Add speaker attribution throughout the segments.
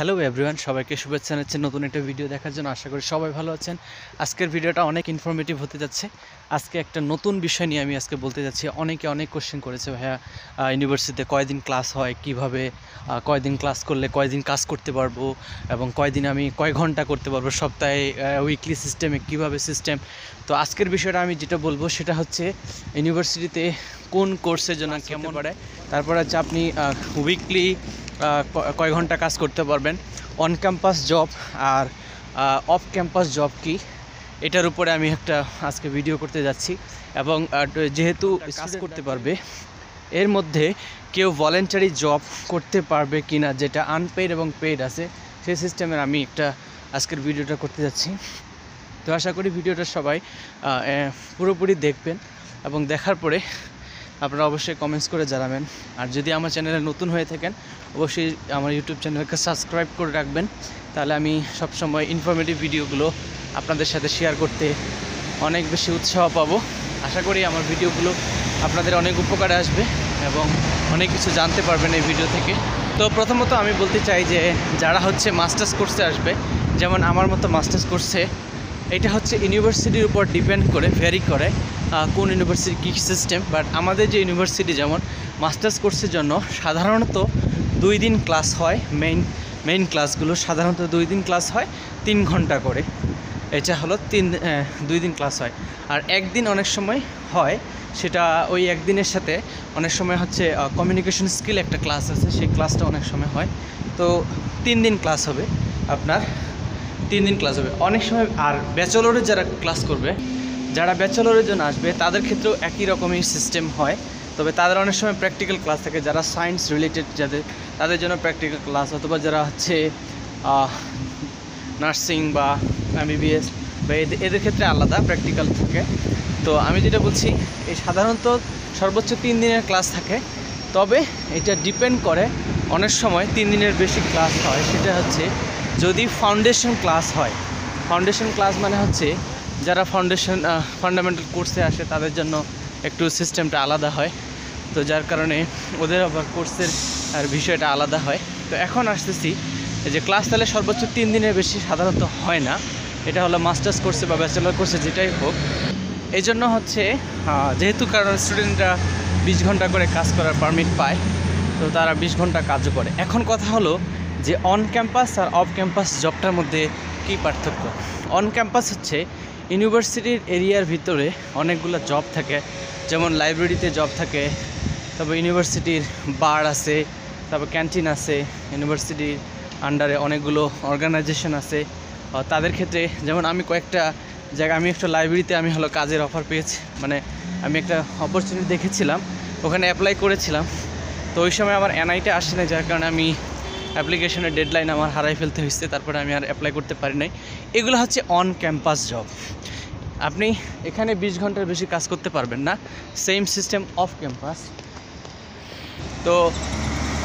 Speaker 1: Hello everyone সবাইকে শুভেচ্ছা জানাচ্ছি নতুন একটা ভিডিও দেখার জন্য। আশা করি সবাই ভালো আছেন। আজকের ভিডিওটা অনেক ইনফরমেটিভ হতে যাচ্ছে। আজকে একটা নতুন বিষয় নিয়ে আমি আজকে বলতে যাচ্ছি। অনেকে অনেক কোশ্চেন করেছে ভাইয়া ইউনিভার্সিটিতে কয়দিন ক্লাস হয়? কীভাবে কয়দিন ক্লাস করলে কয়দিন কাজ করতে পারব? এবং কয়দিন আমি কয় ঘণ্টা করতে পারব? সপ্তাহে উইকলি সিস্টেমে কীভাবে সিস্টেম তো আজকের বিষয়টা আমি যেটা বলব সেটা হচ্ছে ইউনিভার্সিটিতে কোন কোর্সের জন্য কেমন পড়ে তারপর হচ্ছে আপনি উইকলি কয় ঘণ্টা কাজ করতে পারবেন। অন ক্যাম্পাস জব আর অফ ক্যাম্পাস জব কি? এটার উপরে আমি একটা আজকে ভিডিও করতে যাচ্ছি। এবং যেহেতু কাজ করতে পারবে। এর মধ্যে কেউ ভলেন্টারি জব করতে পারবে কি না যেটা আনপেড এবং পেড আছে সেই সিস্টেমের আমি একটা আজকের ভিডিওটা করতে যাচ্ছি। তো আশা করি ভিডিওটা সবাই পুরোপুরি দেখবেন এবং দেখার পরে আপনারা অবশ্যই কমেন্টস করে জানাবেন। আর যদি আমার চ্যানেলে নতুন হয়ে থাকেন, অবশ্যই আমার ইউটিউব চ্যানেলকে সাবস্ক্রাইব করে রাখবেন। তাহলে আমি সবসময় ইনফরমেটিভ ভিডিওগুলো আপনাদের সাথে শেয়ার করতে অনেক বেশি উৎসাহ পাবো। আশা করি আমার ভিডিওগুলো আপনাদের অনেক উপকারে আসবে এবং অনেক কিছু জানতে পারবেন এই ভিডিও থেকে। তো প্রথমত আমি বলতে চাই যে, যারা হচ্ছে মাস্টার্স কোর্সে আসবে, যেমন আমার মতো মাস্টার্স কোর্সে এটা হচ্ছে ইউনিভার্সিটির উপর ডিপেন্ড করে ভ্যারি করে। কোন ইউনিভার্সিটি কী সিস্টেম বাট আমাদের যে ইউনিভার্সিটি যেমন মাস্টার্স কোর্সের জন্য সাধারণত দুই দিন ক্লাস হয় মেইন মেইন ক্লাসগুলো সাধারণত দুই দিন ক্লাস হয়, তিন ঘণ্টা করে। এটা হলো তিন দুই দিন ক্লাস হয়। আর একদিন অনেক সময় হয়, সেটা ওই একদিনের সাথে অনেক সময় হচ্ছে কমিউনিকেশন স্কিল একটা ক্লাস আছে, সেই ক্লাসটা অনেক সময় হয়। তো তিন দিন ক্লাস হবে আপনার, তিন দিন ক্লাস হবে। অনেক সময় আর ব্যাচেলরের যারা ক্লাস করবে যারা ব্যাচেলরের জন্য আসবে, তাদের ক্ষেত্রেও একই রকমই সিস্টেম হয়। তবে তাদের অনেক সময় প্র্যাকটিক্যাল ক্লাস থাকে, যারা সায়েন্স রিলেটেড যাদের, তাদের জন্য প্র্যাকটিক্যাল ক্লাস অথবা যারা হচ্ছে নার্সিং বা এমবিবিএস বা এদের ক্ষেত্রে আলাদা প্র্যাকটিক্যাল থাকে। তো আমি যেটা বলছি, এই সাধারণত সর্বোচ্চ তিন দিনের ক্লাস থাকে। তবে এটা ডিপেন্ড করে, অনেক সময় তিন দিনের বেশি ক্লাস হয়। সেটা হচ্ছে, যদি ফাউন্ডেশন ক্লাস হয় ফাউন্ডেশন ক্লাস মানে হচ্ছে যারা ফাউন্ডেশন ফান্ডামেন্টাল কোর্সে আসে, তাদের জন্য একটু সিস্টেমটা আলাদা হয়। তো যার কারণে ওদের আবার কোর্সের আর বিষয়টা আলাদা হয়। তো এখন আসতেছি যে ক্লাস তাহলে সর্বোচ্চ তিন দিনের বেশি সাধারণত হয় না। এটা হলো মাস্টার্স কোর্সে বা ব্যাচেলার কোর্সে যেটাই হোক। এই জন্য হচ্ছে যেহেতু কারণ স্টুডেন্টরা বিশ ঘণ্টা করে কাজ করার পারমিট পায়, তো তারা বিশ ঘণ্টা কাজও করে। এখন কথা হলো যে অন ক্যাম্পাস আর অফ ক্যাম্পাস জবটার মধ্যে কী পার্থক্য? অন ক্যাম্পাস হচ্ছে ইউনিভার্সিটির এরিয়ার ভিতরে অনেকগুলো জব থাকে, যেমন লাইব্রেরিতে জব থাকে, তারপর ইউনিভার্সিটির বার আছে, তারপর ক্যান্টিন আছে, ইউনিভার্সিটির আন্ডারে অনেকগুলো অর্গানাইজেশন আছে। তাদের ক্ষেত্রে যেমন আমি কয়েকটা জায়গায়, আমি একটা লাইব্রেরিতে আমি হলো কাজের অফার পেয়েছি মানে আমি একটা অপরচুনিটি দেখেছিলাম, ওখানে অ্যাপ্লাই করেছিলাম। তো ওই সময় আমার এনআইটা আসে না যার কারণে আমি অ্যাপ্লিকেশনের ডেডলাইন আমার হারাই ফেলতে হয়েছে, তারপরে আমি আর অ্যাপ্লাই করতে পারি নাই। এগুলো হচ্ছে অন ক্যাম্পাস জব আপনি এখানে বিশ ঘণ্টার বেশি কাজ করতে পারবেন না। সেম সিস্টেম অফ ক্যাম্পাস তো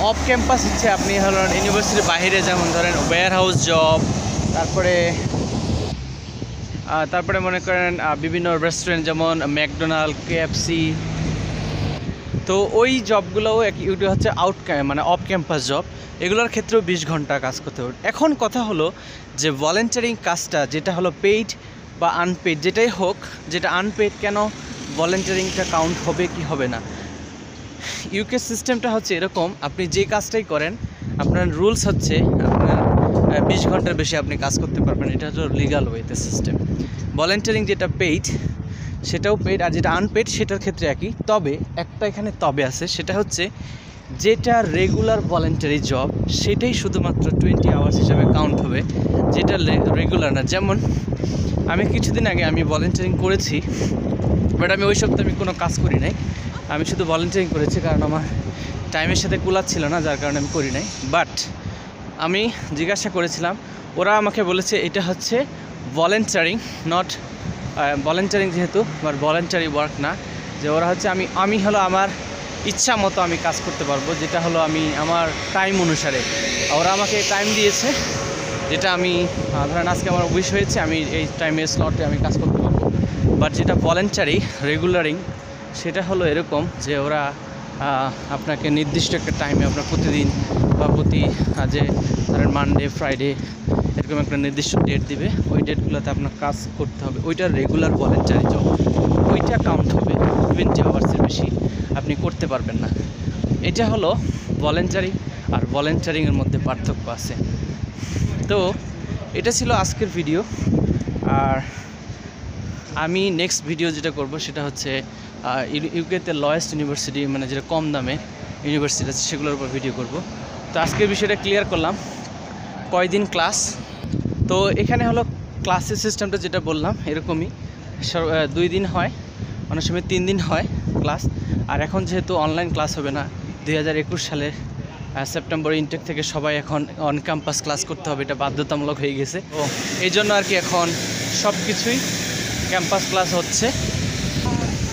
Speaker 1: অফ ক্যাম্পাস হচ্ছে আপনি হলেন ইউনিভার্সিটির বাইরে, যেমন ধরেন ওয়্যার হাউস জব তারপরে তারপরে মনে করেন বিভিন্ন রেস্টুরেন্ট যেমন ম্যাকডোনাল্ড কেএফসি তো ওই জবগুলোও এক ইউটি হচ্ছে আউট মানে অফ ক্যাম্পাস জব এগুলোর ক্ষেত্রেও বিশ ঘণ্টা কাজ করতে হবে। এখন কথা হলো যে ভলেন্টারিং কাজটা, যেটা হলো পেইড বা আনপেইড যেটাই হোক, যেটা আনপেইড কেন ভলেন্টিয়ারিংটা কাউন্ট হবে কি হবে না? ইউকে সিস্টেমটা হচ্ছে এরকম, আপনি যে কাজটাই করেন, আপনার রুলস হচ্ছে আপনার বিশ ঘণ্টার বেশি আপনি কাজ করতে পারবেন। এটা হচ্ছে লিগাল ওয়েতে সিস্টেম ভলেন্টিয়ারিং যেটা পেইড সেটাও পেড আর যেটা আনপেড সেটার ক্ষেত্রে একই। তবে একটা এখানে তবে আছে, সেটা হচ্ছে যেটা রেগুলার ভলেন্টারি জব সেটাই শুধুমাত্র টোয়েন্টি আওয়ার্স হিসাবে কাউন্ট হবে, যেটা রেগুলার না। যেমন, আমি কিছুদিন আগে আমি ভলেন্টারিং করেছি বাট আমি ওই সপ্তাহে আমি কোনো কাজ করি নাই। আমি শুধু ভলেন্টারিং করেছি কারণ আমার টাইমের সাথে কুলাচ্ছিল না, যার কারণে আমি করি নাই। বাট আমি জিজ্ঞাসা করেছিলাম, ওরা আমাকে বলেছে এটা হচ্ছে ভলেন্টারিং নট ভলেন্টারিং যেহেতু, আমার ভলেন্টারি ওয়ার্ক না, যে ওরা হচ্ছে আমি আমি হলো আমার ইচ্ছা মতো আমি কাজ করতে পারব, যেটা হলো আমি আমার টাইম অনুসারে। ওরা আমাকে টাইম দিয়েছে, যেটা আমি ধরেন আজকে আমার উইশ হয়েছে, আমি এই টাইমের স্লটে আমি কাজ করতে পারব। বাট যেটা ভলেন্টারি রেগুলারিং সেটা হলো এরকম যে ওরা আপনাকে নির্দিষ্ট একটা টাইমে আপনার প্রতিদিন বা প্রতি যে ধরেন মানডে ফ্রাইডে এরকম একটা নির্দিষ্ট ডেট দিবে, ওই ডেটগুলোতে আপনার কাজ করতে হবে। ওইটা রেগুলার ভলেন্টারি জব ওইটা কাউন্ট হবে টোয়েন্টি আওয়ার্সের বেশি। আপনি করতে পারবেন না। এটা হলো ভলেন্টারি আর ভলেন্টারিংয়ের মধ্যে পার্থক্য আছে। তো, এটা ছিল আজকের ভিডিও আর আমি নেক্সট ভিডিও যেটা করব সেটা হচ্ছে ইউকেতে লয়েস্ট ইউনিভার্সিটি মানে যেটা কম দামে ইউনিভার্সিটি আছে সেগুলোর উপর ভিডিও করব। তো আজকের বিষয়টা ক্লিয়ার করলাম। কয়দিন ক্লাস তো এখানে হলো ক্লাসের সিস্টেমটা যেটা বললাম এরকমই। দুই দিন হয় অনেক সময় তিন দিন হয় ক্লাস আর এখন যেহেতু অনলাইন ক্লাস হবে না দুই হাজার একুশ সালের সেপ্টেম্বর ইনটেক থেকে সবাই এখন অন ক্যাম্পাস ক্লাস করতে হবে এটা বাধ্যতামূলক হয়ে গেছে। ও। এই জন্য আর কি এখন সব কিছুই ক্যাম্পাস ক্লাস হচ্ছে।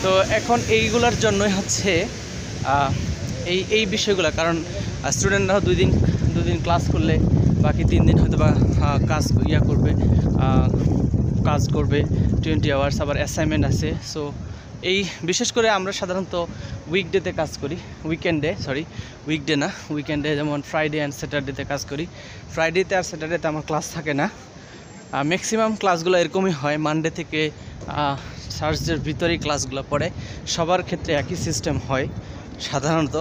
Speaker 1: তো এখন এইগুলোর জন্যই হচ্ছে এই এই বিষয়গুলো। কারণ স্টুডেন্টরা দুই দিন দুই দিন ক্লাস করলে, বাকি তিন দিন হয়তো বা কাজ ইয়া করবে কাজ করবে টোয়েন্টি আওয়ার্স আবার অ্যাসাইনমেন্ট আছে। সো এই, বিশেষ করে আমরা সাধারণত উইকডেতে কাজ করি উইকেন্ডে সরি উইকডে না উইকেন্ডে যেমন ফ্রাইডে অ্যান্ড স্যাটারডেতে কাজ করি। ফ্রাইডেতে আর স্যাটারডেতে আমার ক্লাস থাকে না। ম্যাক্সিমাম ক্লাসগুলো এরকমই হয় মানডে থেকে সার্চের ভিতরেই ক্লাসগুলো পড়ে। সবার ক্ষেত্রে একই সিস্টেম হয়, সাধারণত।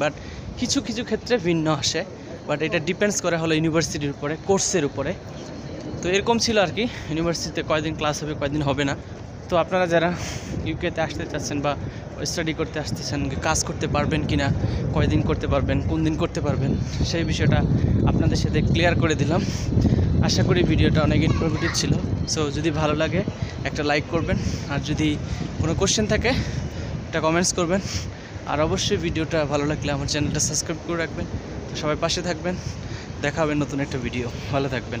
Speaker 1: বাট কিছু কিছু ক্ষেত্রে ভিন্ন আসে। বাট এটা ডিপেন্ডস করে হলো ইউনিভার্সিটির উপরে কোর্সের উপরে। তো এরকম ছিল আর কি। ইউনিভার্সিটিতে কয়দিন ক্লাস হবে, কয়দিন হবে না। তো আপনারা যারা ইউকেতে আসতে চাচ্ছেন বা স্টাডি করতে আসতেছেন, কাজ করতে পারবেন কি না কয়দিন করতে পারবেন, কোন দিন করতে পারবেন, সেই বিষয়টা আপনাদের সাথে ক্লিয়ার করে দিলাম। আশা করি ভিডিওটা অনেক ইনফরমেটিভ ছিল। সো যদি ভালো লাগে, একটা লাইক করবেন। আর যদি কোনো কোশ্চেন থাকে, একটা কমেন্টস করবেন। আর অবশ্যই ভিডিওটা ভালো লাগলে আমার চ্যানেলটা সাবস্ক্রাইব করে রাখবেন। তো সবাই পাশে থাকবেন। দেখা হবে নতুন একটা ভিডিও ভালো থাকবেন।